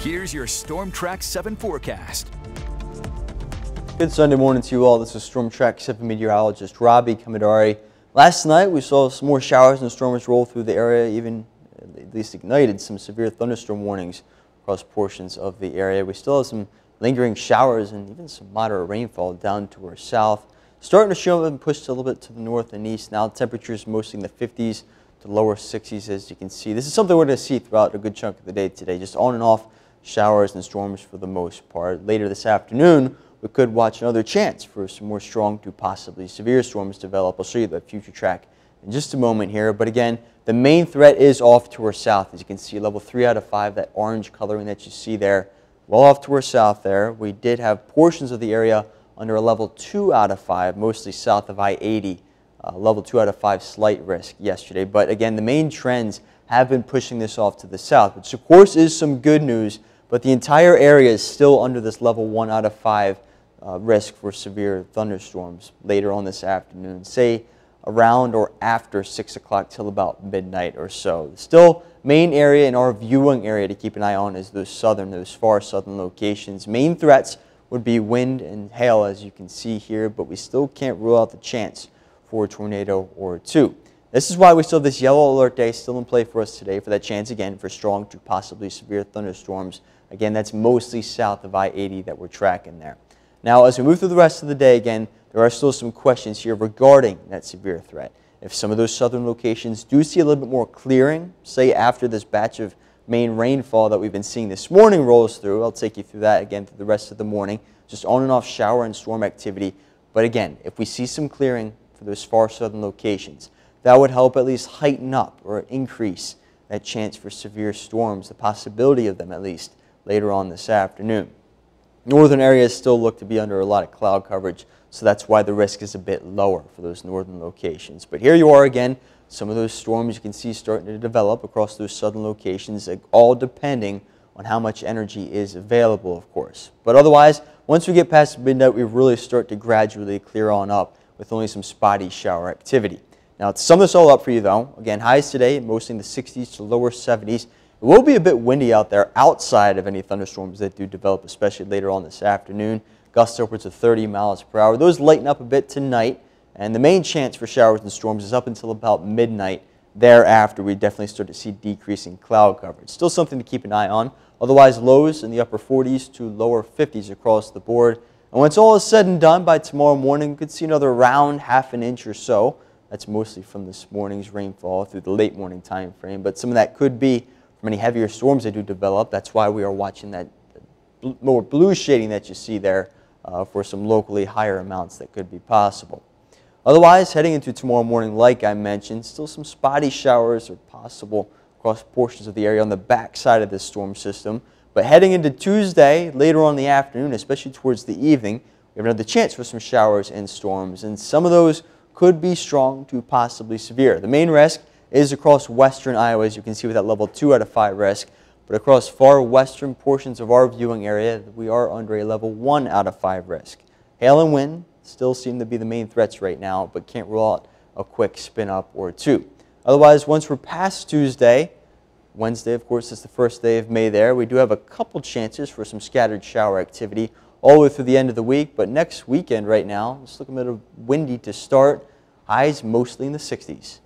Here's your Storm Track 7 forecast. Good Sunday morning to you all. This is Storm Track 7 meteorologist Robbie Kamidari. Last night we saw some more showers and storms roll through the area, even at least ignited some severe thunderstorm warnings across portions of the area. We still have some lingering showers and even some moderate rainfall down to our south. Starting to show up and pushed a little bit to the north and east. Now temperatures mostly in the 50s to lower 60s as you can see. This is something we're going to see throughout a good chunk of the day today, just on and off showers and storms for the most part. Later this afternoon, we could watch another chance for some more strong to possibly severe storms develop. I'll show you the future track in just a moment here. But again, the main threat is off to our south. As you can see, level 3 out of 5, that orange coloring that you see there, well off to our south there. We did have portions of the area under a level 2 out of 5, mostly south of I-80. Uh, level 2 out of 5 slight risk yesterday. But again, the main trends have been pushing this off to the south, which of course is some good news, but the entire area is still under this level 1 out of 5 uh, risk for severe thunderstorms later on this afternoon, say around or after 6 o'clock till about midnight or so. Still, main area in our viewing area to keep an eye on is those southern, those far southern locations. Main threats would be wind and hail, as you can see here, but we still can't rule out the chance for a tornado or two. This is why we still have this yellow alert day still in play for us today for that chance again for strong to possibly severe thunderstorms. Again, that's mostly south of I-80 that we're tracking there. Now, as we move through the rest of the day, again, there are still some questions here regarding that severe threat. If some of those southern locations do see a little bit more clearing, say after this batch of main rainfall that we've been seeing this morning rolls through, I'll take you through that again through the rest of the morning, just on and off shower and storm activity. But again, if we see some clearing for those far southern locations, that would help at least heighten up or increase that chance for severe storms, the possibility of them at least, later on this afternoon. Northern areas still look to be under a lot of cloud coverage, so that's why the risk is a bit lower for those northern locations. But here you are again, some of those storms you can see starting to develop across those southern locations, all depending on how much energy is available, of course. But otherwise, once we get past midnight, we really start to gradually clear on up with only some spotty shower activity. Now, to sum this all up for you, though, again, highs today, mostly in the 60s to lower 70s. It will be a bit windy out there outside of any thunderstorms that do develop, especially later on this afternoon. Gusts upwards of 30 miles per hour. Those lighten up a bit tonight, and the main chance for showers and storms is up until about midnight. Thereafter, we definitely start to see decreasing cloud coverage. Still something to keep an eye on. Otherwise, lows in the upper 40s to lower 50s across the board. And when it's all said and done, by tomorrow morning, we could see another round half an inch or so. That's mostly from this morning's rainfall through the late morning time frame, but some of that could be from any heavier storms that do develop. That's why we are watching that more blue shading that you see there uh, for some locally higher amounts that could be possible. Otherwise, heading into tomorrow morning, like I mentioned, still some spotty showers are possible across portions of the area on the back side of this storm system. But heading into Tuesday, later on in the afternoon, especially towards the evening, we have another chance for some showers and storms. And some of those could be strong to possibly severe. The main risk is across western Iowa, as you can see with that level 2 out of 5 risk. But across far western portions of our viewing area, we are under a level 1 out of 5 risk. Hail and wind still seem to be the main threats right now, but can't rule out a quick spin up or two. Otherwise, once we're past Tuesday, Wednesday, of course, is the first day of May there. We do have a couple chances for some scattered shower activity all the way through the end of the week. But next weekend right now, it's looking a little windy to start. Highs mostly in the 60s.